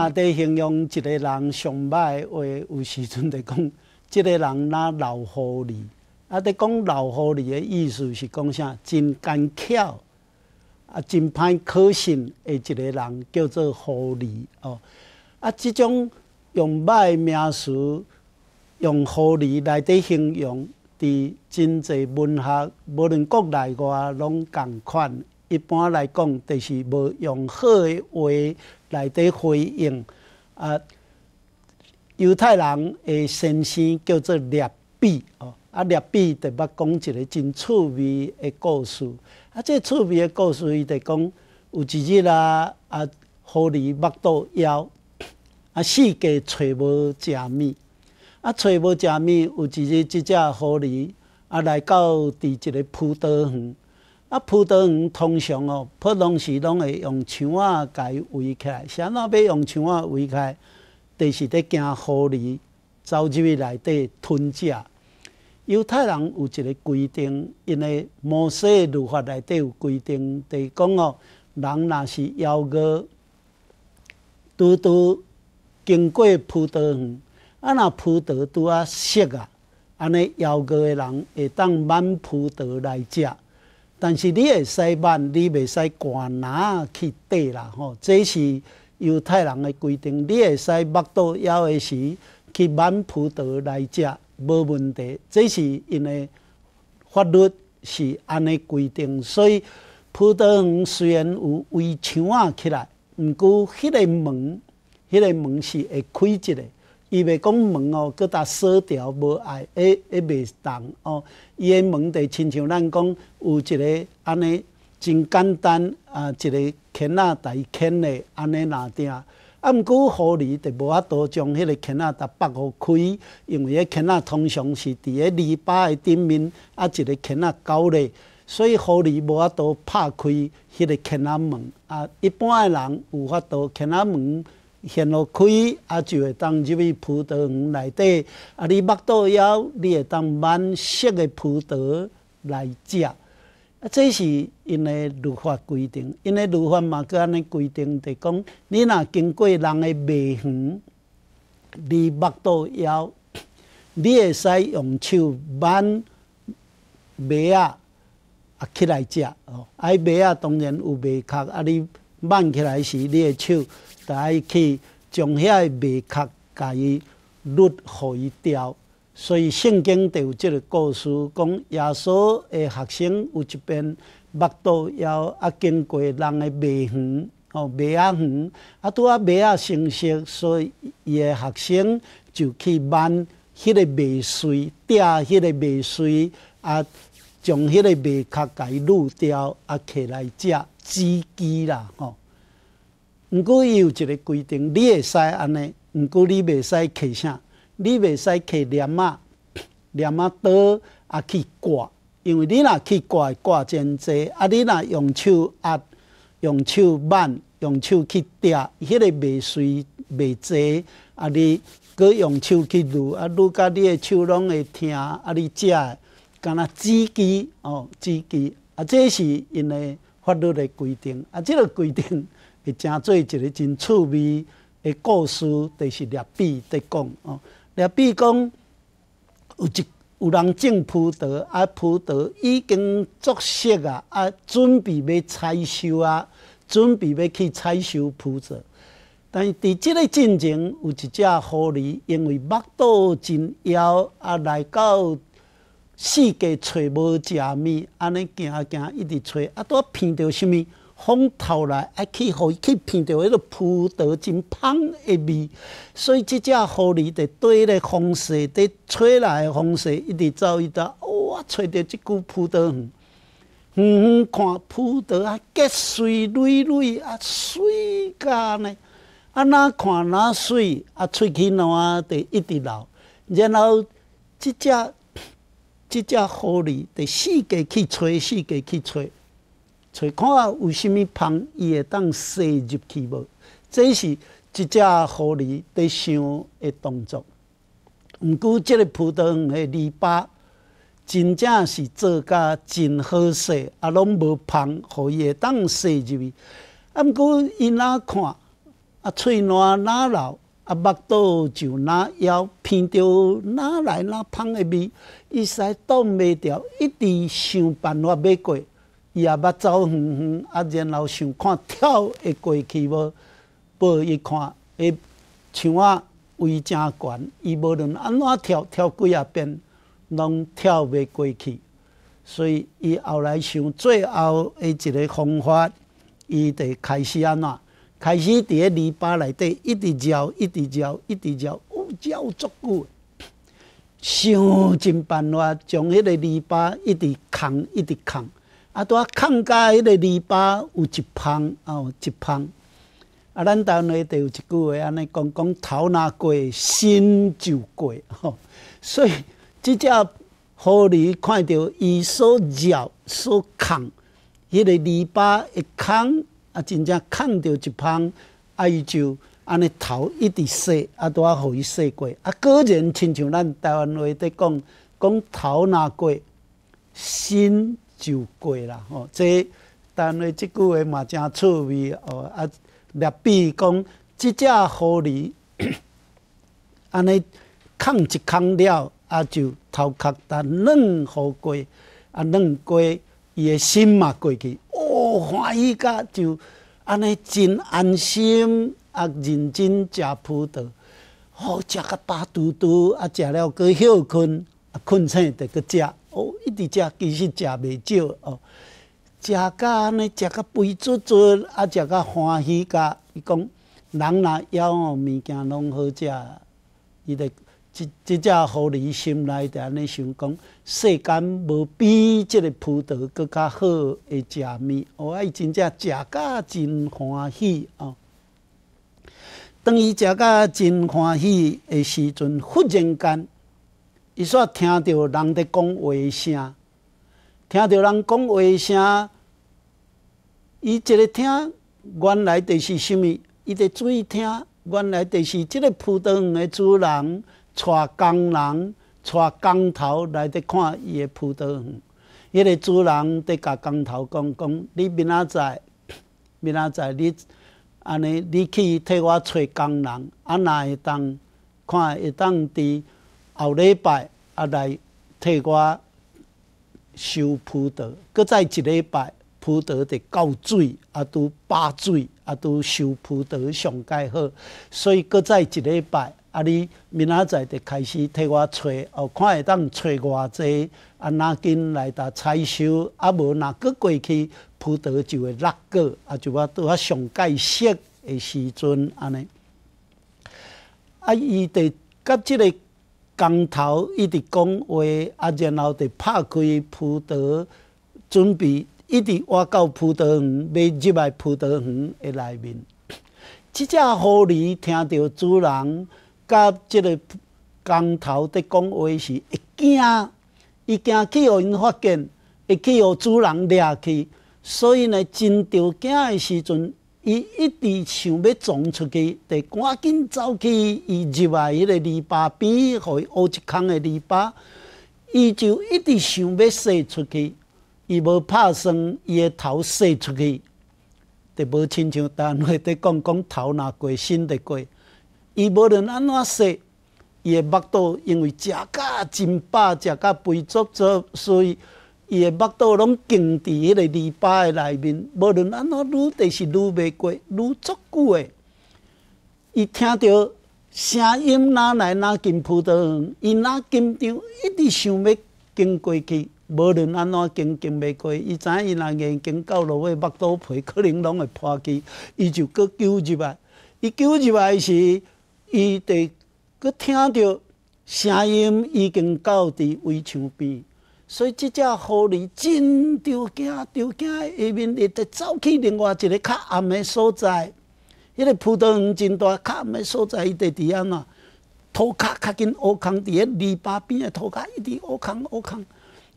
咱若伫形容一个人上歹话，有时阵就讲，即个人若老狐狸。啊，伫讲老狐狸的意思是讲啥？真干巧，啊，真歹可信的一个人叫做狐狸哦。啊，即种用歹名词，用狐狸来底形容，伫真济文学，无论国内外拢共款。一般来讲，就是无用好的话来底回应。啊，犹太人的先生叫做列比哦，啊，列比特捌讲一个真趣味的故事。啊，这趣味的故事，伊就讲有一日啊，啊，狐狸目肚枵，啊，四界找无食物，啊，找无食物，有一日，即只狐狸啊，来到伫一个葡萄园。啊，葡萄园通常哦，普通时拢会用墙仔甲伊围起来。啥那要用墙仔围起来？就是伫惊狐狸走入去内底吞食。犹太人有一个规定，因为摩西律法内底有规定，就是讲哦，人若是枵饿，拄拄经过葡萄园，啊，若葡萄拄啊熟啊，安尼枵饿的人会当挽葡萄来食。但是你会使慢，你袂使赶拿去缀啦吼。这是犹太人的规定，你会使目肚枵的时去挽葡萄来食，无问题。这是因为法律是安尼规定，所以葡萄园虽然有围墙啊起来，毋过迄个门，迄个门是会开一个。伊袂讲门哦，搁搭锁条无碍，会会袂动哦。伊诶门就亲像咱讲有一个安尼真简单啊，一个钳仔大钳的安尼拿定。啊，毋过狐狸就无法度将迄个钳仔搭拔互开，因为迄钳仔通常是伫咧篱笆的顶面啊，一个钳仔交咧，所以狐狸无法度拍开迄个钳仔门啊。一般的人有法度钳仔门。掀落开，啊，就会当入去葡萄园内底。啊，你目肚枵，你会当满熟的葡萄来食。啊，这是因为律法规定，因为律法嘛，佮安尼规定，就讲你若经过人的麦园，你目肚枵，你会使用手挽麦啊，啊起来食。哦，啊，麦啊当然有麦壳，啊，你挽起来时，你的手。来去将遐个麦壳甲伊捋互伊掉，所以圣经就有即个故事，讲耶稣的学生有一边目肚枵，啊经过人的麦园，哦麦啊园，啊拄啊麦啊成熟，所以伊的学生就去挽迄个麦穗，摘迄个麦穗，啊将迄个麦壳甲伊滤掉，啊起来食煮鸡啦，吼。毋过伊有一个规定，你会使安尼，毋过你袂使摕啥，你袂使摕黏仔，黏仔刀啊去挂，因为你若去挂，挂真济，啊你若用手压，用手挽，用手去抓，迄个袂碎袂济，啊你搁用手去撸，啊撸甲你的手拢会疼，啊你食，敢若指鸡哦指鸡，啊这是因为法律的规定，啊即个规定。会诚做一个真趣味的故事，就是列比在讲哦。列比讲有一有人种葡萄，啊葡萄已经作熟啊，啊准备要采收啊，准备要去采收葡萄。但是伫即个进程，有一只狐狸，因为目肚真枵，啊来到四界找无食物，安尼行行一直找，啊拄啊闻到什物？风透来，啊去互伊去闻到迄个葡萄真芳的味，所以即只狐狸伫对咧风势，伫吹来的风势一直走，伊直哇，吹着即股葡萄园，远远看葡萄啊结穗累累啊水甲呢，啊哪看哪水啊喙齿烂得一直流，然后即只即只狐狸伫四界去吹，四界去吹。找看有啥物芳，伊会当塞入去无？这是一只狐狸在想的动作。毋过，即个葡萄园的篱笆真正是做甲真好势，啊，拢无芳，互伊会当塞入去。啊，毋过伊哪看啊，喙烂哪流，啊，目肚就哪枵，闻到哪来哪芳的味，伊实在挡袂牢，一直想办法要过。伊也捌走远远，啊，然后想看跳会过去无？无伊看，诶，墙仔位真悬，伊无论安怎跳，跳几啊遍，拢跳袂过去。所以伊后来想最后诶一个方法，伊得开始安怎？开始伫咧篱笆内底一直绕，一直绕，一直绕，哦，绕足久。想尽办法将迄个篱笆一直扛，一直扛。啊，拄啊扛甲迄个篱笆有一旁，哦，一旁。啊，咱台湾内底有一句话安尼讲，讲头若过，心就过。吼，所以即只狐狸看到伊所绕、所扛，迄个篱笆一扛，啊，真正扛着一旁，啊，伊就安尼头一直洗，啊，拄啊互伊洗过。啊，个人亲像咱台湾话伫讲，讲头若过，心。就过啦吼，这但为即句话嘛真趣味哦。啊，略比讲，即只狐狸 安尼扛一扛了，啊就头壳但软好过，啊软过，伊的心嘛过去，哦欢喜甲就安尼真安心，啊认真食葡萄，好食甲饱嘟嘟，啊食了搁休困，啊困醒得去食。哦，一直食，其实食袂少哦。食甲安尼，食甲肥足足，啊，食甲欢喜甲。伊讲，人若枵哦，物件拢好食。伊咧，即即只狐狸心内底安尼想讲，世间无比即个葡萄搁较好诶食物。哦，伊真正食甲真欢喜哦。当伊食甲真欢喜诶时阵，忽然间。伊煞听到人伫讲话声，听到人讲话声，伊一个听，原来就是啥物？伊伫注意听，原来就是即个葡萄园的主人带工人、带工头来伫看伊的葡萄园。迄个主人伫甲工头讲讲：你明仔载，明仔载你安尼，你去替我找工人，啊，若会当看会当伫。后礼拜啊来替我收葡萄，搁再一礼拜葡萄得够水，啊都把水，啊都收葡萄上盖好，所以搁再一礼拜啊你明仔载得开始替我找，哦看会当找偌济，啊哪紧来达采收，啊无若搁过去葡萄就会落果，啊就我拄啊上盖熟的时阵安尼，啊伊得甲即个。工头一直讲话，啊，然后就拍开葡萄，准备一直挖到葡萄园，要入来葡萄园的内面。即只狐狸听到主人甲即个工头在讲话时，会惊，伊惊去互因发现，会去互主人掠去，所以呢，真着惊的时阵。伊一直想要撞出去，得赶紧走去。伊入来迄个篱笆边，互伊挖一空的篱笆，伊就一直想要射出去。伊无拍算，伊的头射出去，得无亲像单位在讲讲头若过，身得过。伊无论安怎射，伊的目肚因为食甲真饱，食甲肥足足，所以。伊的目肚拢经伫迄个篱笆的内面，无论安怎愈就是愈袂过，愈足久的。伊听到声音哪来哪进葡萄园，伊哪紧张，一直想要经过去，无论安怎经经袂过。伊知影伊若眼睛到落尾，目肚皮可能拢会破去，伊就搁救入来。伊救入来时，伊得搁听到声音已经到伫围墙边。所以，即只狐狸真着惊，着惊下面会得走去另外一个较暗的所在。迄个葡萄园真大，较暗的所在，伊得伫安怎？土骹较紧挖空，伫咧篱笆边的土骹一直挖空挖空，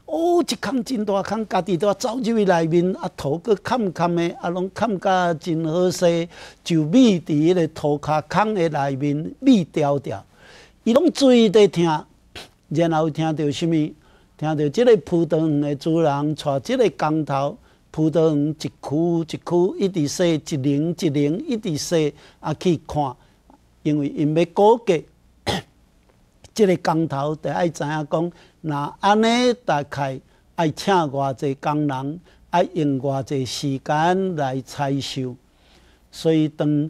挖一空真大空，家己都要走入去内面，啊土搁坎坎的，啊拢坎甲真好势，就密伫迄个土骹空的内面，密条条。伊拢注意在听，然后听到什物？听到即个葡萄园的主人带即个工头葡萄园一区一区一直说，一零一零一直说啊去看，因为因要估计，即个工头得爱知影讲，那安尼大概爱请偌济工人，爱用偌济时间来采收，所以当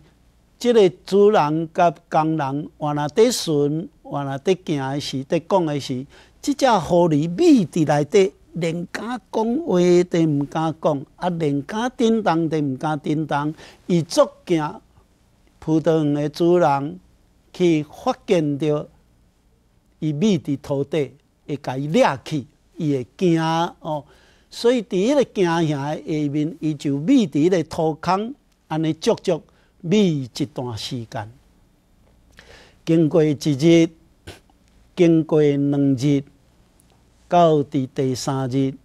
即个主人甲工人原来伫顺，原来伫行的时，伫讲的时。即只狐狸秘伫内底，连敢讲话都毋敢讲，啊，连敢叮当都毋敢叮当。伊足惊葡萄园的主人去发现着伊秘伫土地，会甲伊掠去，伊会惊哦。所以伫迄个惊吓的下面，伊就秘伫迄个土坑，安尼足足秘一段时间。经过一日，经过两日。到伫第三日，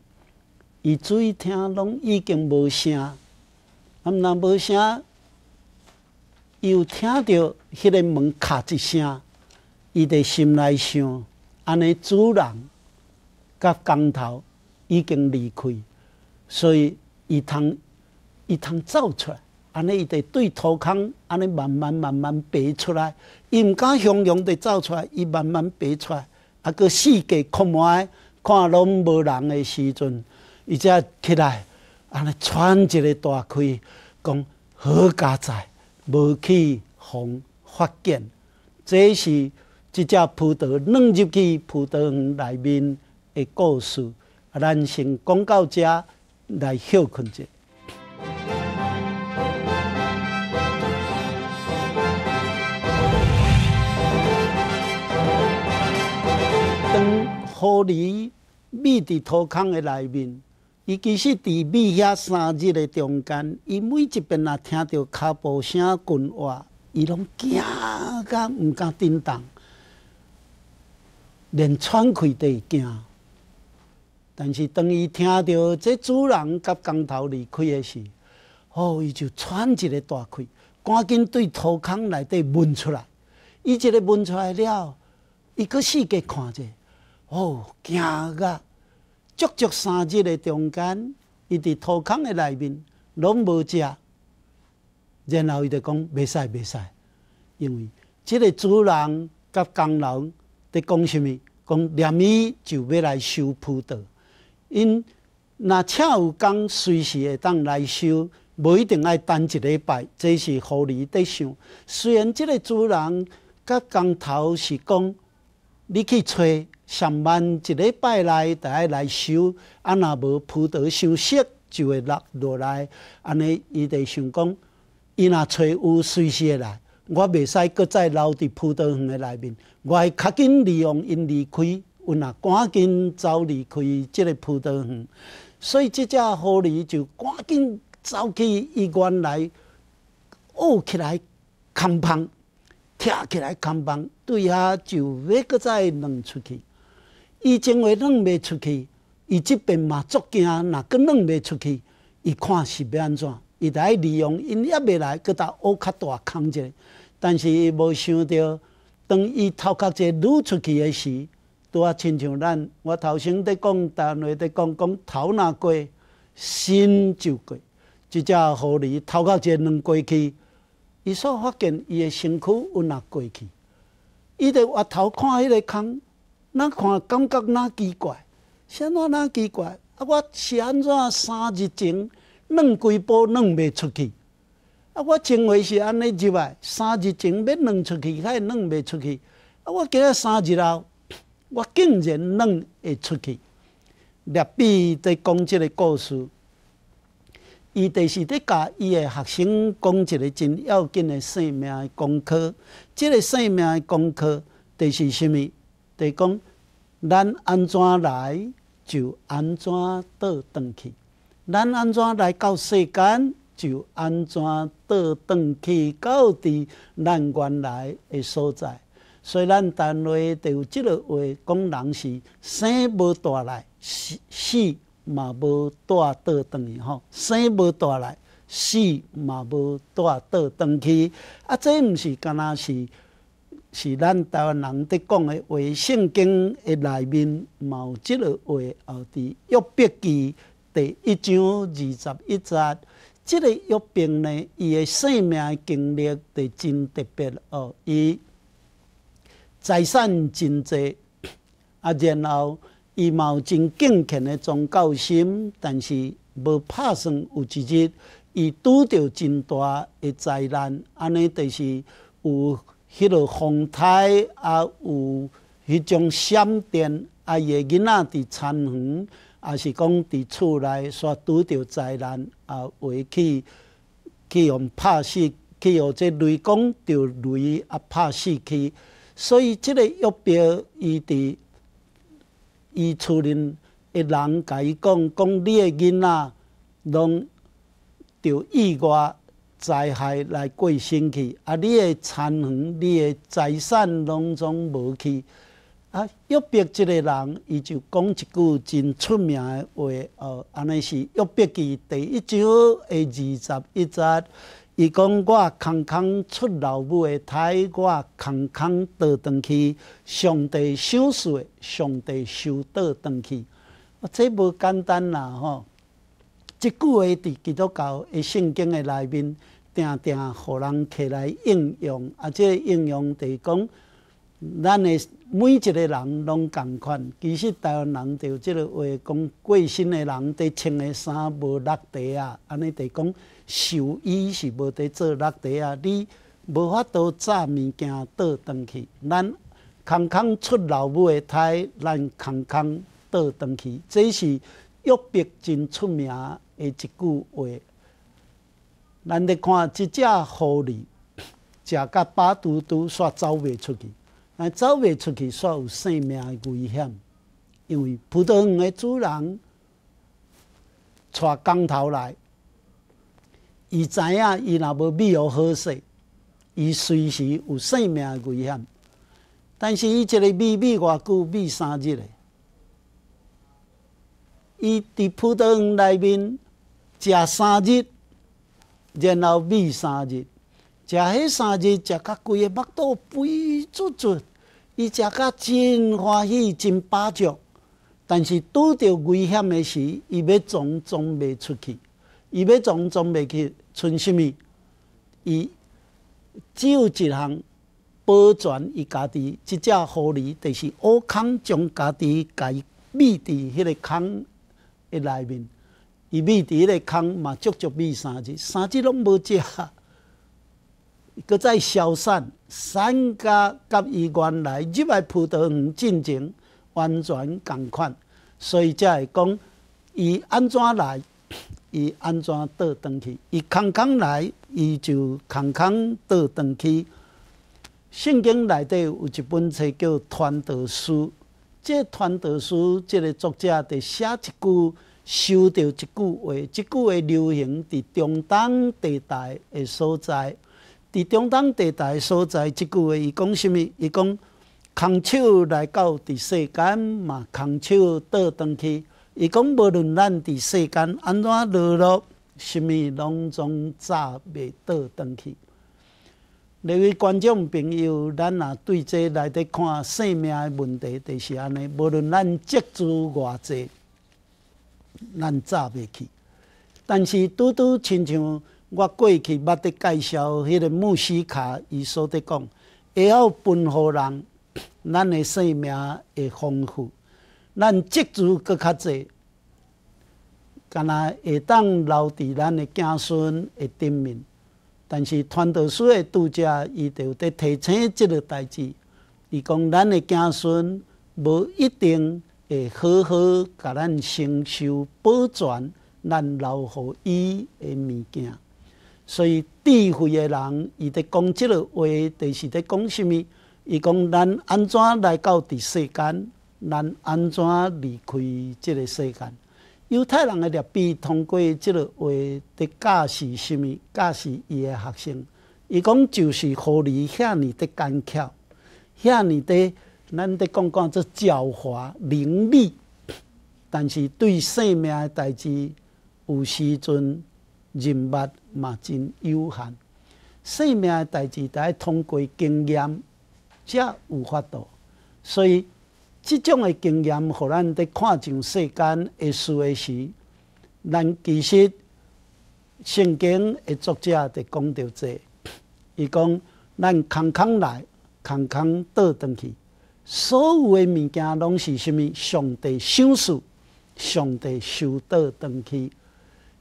伊嘴听拢已经无声，啊，若无声，又听到迄个门咔一声，伊伫心内想：安尼主人甲工头已经离开，所以伊通伊通走出来，安尼伊得对土坑，安尼慢慢慢慢爬出来，伊毋敢汹涌地走出来，伊慢慢爬出来，啊，个四界空歪。看拢无人的时阵，伊才起来，安尼喘一个大气，讲好佳哉，无去互发现。这是一只葡萄软入去葡萄园内面的故事。咱先讲到这，来休困者。当狐狸。米伫土坑的内面，伊其实伫米遐三日的中间，伊每一遍若听到脚步声、滚话，伊拢惊甲毋敢叮当，连喘气都惊。但是当伊听到这主人甲工头离开的时，哦，伊就喘一个大气，赶紧对土坑内底问出来。伊一个问出来了，伊搁四界看者。哦，惊个足足三日的中间，伊伫土坑的内面拢无食，然后伊就讲袂使袂使，因为即个主人甲工人伫讲什么？讲念伊就要来收葡萄，因若请有工随时会当来收，无一定爱等一礼拜。这是狐狸伫想。虽然即个主人甲工头是讲，你去找。上万一礼拜内，大家来收，啊，若无葡萄收熟，就会落落来。安尼，伊就想讲，伊若找有随时会来，我袂使搁再留伫葡萄园的内面，我会较紧利用因离开，阮若赶紧走离开即个葡萄园。所以，即只狐狸就赶紧走去伊原来卧起来空棒，跳起来空棒，对遐就要搁再弄出去。伊前话弄袂出去，伊即边嘛足惊，若搁弄袂出去，伊看是要安怎？伊来利用因也未来，搁搭挖较大空者。但是伊无想到，当伊头壳者撸出去诶时，拄啊亲像咱我头先伫讲单位伫讲讲头若过，心就过。即只狐狸头壳者软过去，伊所发现伊诶身躯有若过去，伊伫挖头看迄个空。咱看感觉哪奇怪，啥物哪奇怪？啊，我是安怎三日前弄几步弄袂出去？啊，我情话是安尼入来，三日前要弄出去，还弄袂出去。啊，我今日三日后，我竟然弄会出去。立比在讲即个故事，伊就是伫教伊诶学生讲一个真要紧诶生命诶功课。即个生命诶功课，就是虾物？就讲，咱安怎来就安怎倒转去；咱安怎来到世间，就安怎倒转去到伫咱原来的所在。所以咱单位就有即个话，讲人是生无大来，死死嘛无带倒转去吼。生无大来，死嘛无带倒转去。啊，这毋是干那是。是咱台湾人伫讲的，圣经的内面，有即个话，后伫约伯记第一章二十一节，即个约兵呢，伊的生命经历得真特别哦，伊财产真济，啊，然后伊嘛真敬虔的宗教心，但是无拍算有一日，伊拄着真大的灾难，安尼就是有迄个风台，啊，有迄种闪电，啊，伊的囡仔伫田园，啊是讲伫厝内煞拄着灾难，啊，会去去用拍死，去用这雷公着雷啊拍死去，所以即个约标伊伫伊厝里的人甲伊讲，讲你的囡仔拢着意外。灾害来过身去，啊！你的田园、你的财产拢总无去，啊！约伯即个人，伊就讲一句真出名的话，哦，安尼是约伯记第一章的二十一节，伊讲我空空出老母的胎，我空空倒转去，上帝收税，上帝收倒转去，啊，这无简单啦，吼！即句话伫基督教诶圣经诶内面，定定互人起来应用，啊，即个应用是讲，咱诶每一个人拢共款。其实台湾人着即个话讲，过身诶人伫穿诶衫无落地啊，安尼着讲寿衣是无伫做落地啊，你无法度炸物件倒转去。咱空空出老母诶胎，咱空空倒转去，这是玉璧真出名。的一句话，咱咧看即只狐狸，食甲饱嘟嘟，煞走袂出去。但走袂出去，煞有性命危险。因为葡萄园的主人带工头来，伊知影伊若无米予好势，伊随时有性命危险。但是伊一个米米偌久，米三日嘞，伊伫葡萄园内面。食三日，然后米三日，食迄三日食甲规个腹肚肥足足，伊食甲真欢喜真饱足。但是拄着危险的时，伊要装装袂出去，伊要装装袂去，存什物？伊只有一项保全伊家己，即只狐狸就是挖坑，将家己家密伫迄个坑的内面。伊米伫迄个空嘛，足足米三日，三日拢无食，搁再消散，三家甲伊原来入来葡萄园进前完全共款，所以才会讲伊安怎来，伊安怎倒转去，伊空空来，伊就空空倒转去。圣经内底有一本册叫《传道书》，这《传道书》这个作者伫写一句。收到一句话，即句话流行伫中东地带的所在。伫中东地带所在，即句话伊讲什物？伊讲空手来到伫世间嘛，空手倒转去。伊讲无论咱伫世间安怎落落，什物拢总早袂倒转去。各位观众朋友，咱若对这来底看生命的问题，就是安尼。无论咱积资偌济。咱早袂去，但是拄拄亲像我过去捌得介绍迄个穆斯卡，伊所得讲，会晓分互人，咱的生命会丰富，咱积资搁较济，敢若会当留伫咱的子孙的顶面。但是传道书的拄则，伊就伫提醒即个代志，伊讲咱的子孙无一定。会好好甲咱承受保全，咱留互伊的物件。所以智慧的人，伊伫讲即个话，就是伫讲什物？伊讲咱安怎来到伫世间，咱安怎离开即个世间？犹太人的列比通过即个话，伫教示什物？教示伊的学生。伊讲就是互你遐尼的干巧，遐尼的。咱伫讲讲这教化灵力，但是对生命的代志，有时阵人物嘛真有限。生命的代志，得通过经验才有法度。所以，即种的经验，互咱伫看上世间的事的时，咱其实圣经的作者伫讲到这，伊讲咱空空来，空空倒转去，所有的物件拢是虾物？上帝赏赐，上帝收倒转去。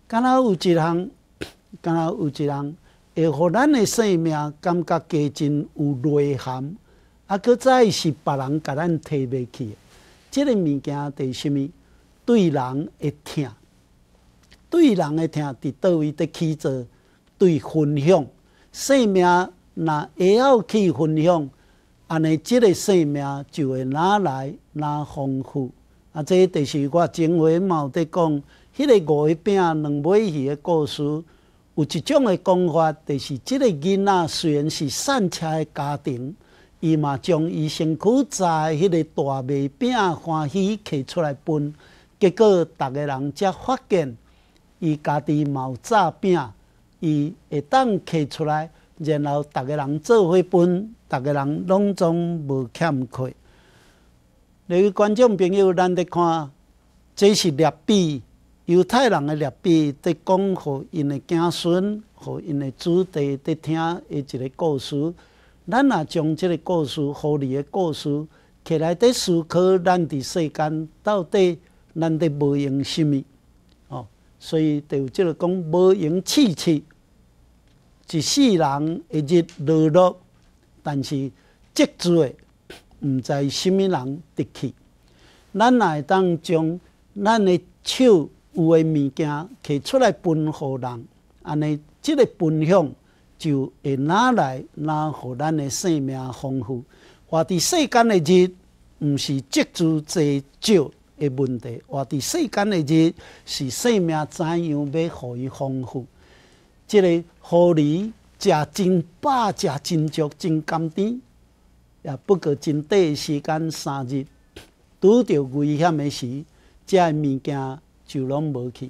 敢若有一项，敢若有一项会互咱的生命感觉加真有内涵，啊，搁再是别人甲咱提袂起。即个物件伫虾物？对人会疼。对人的听，伫倒位伫去做对分享生命，若会晓去分享，安尼即个生命就会哪来哪丰富。啊，这就是我前回嘛有伫讲，迄个五饼两尾鱼的故事，有一种的讲法，就是即个囡仔虽然是散车的家庭，伊嘛将伊身躯在迄个大麦饼欢喜摕出来分，结果逐个人才发现。伊家己有炸饼，伊会当摕出来，然后逐个人做伙分，逐个人拢总无欠亏。各位观众朋友，咱伫看，这是列比犹太人的列比，伫讲互因的子孙，互因的子弟伫听的一个故事。咱也将即个故事、互利的故事，起来伫思考，咱伫世间到底咱伫无用什物？所以就有即个讲无用气气，一世人一日落落，但是积聚的毋知什物人得去。咱也会当将咱的手有诶物件摕出来分互人，安尼即个分享就会拿来拿互咱的生命丰富。活伫世间的日，毋是积聚济少。的问题，活伫世间的日是生命怎样要互伊丰富？即个狐狸食真饱、食真足、真甘甜，也不过真短时间三日，拄着危险的时，这物件就拢无去。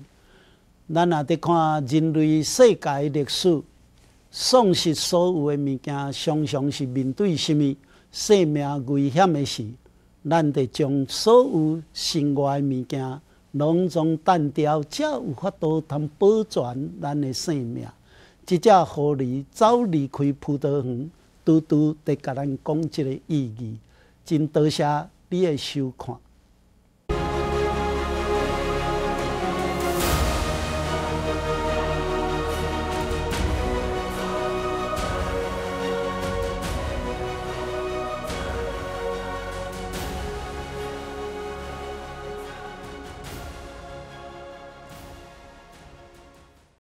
咱也得看人类世界历史，丧失所有的物件，常常是面对什物生命危险的时。咱得将所有生活的物件隆重单调，才有法度通保全咱的生命。一只狐狸走离开葡萄园，拄拄得甲咱讲即个意义。真多谢你的收看。